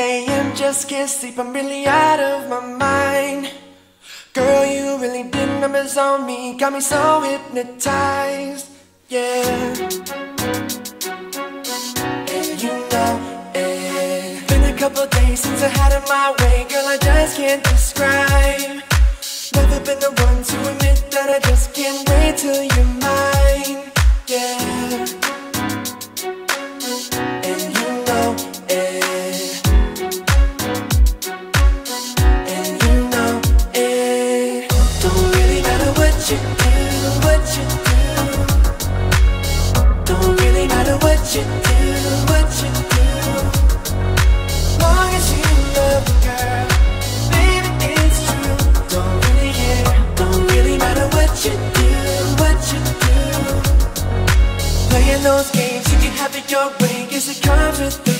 a.m. Just can't sleep, I'm really out of my mind. Girl, you really did numbers on me, got me so hypnotized. Yeah. And you know it. Been a couple days since I had it my way, girl, I just can't describe. Never been the one to admit that I just can't wait till you're mine. You. Don't really matter what you do, what you do. Long as you love me, girl, baby, it's true. Don't really care, don't really matter what you do, what you do. Playing those games, you can have it your way. Guess it price.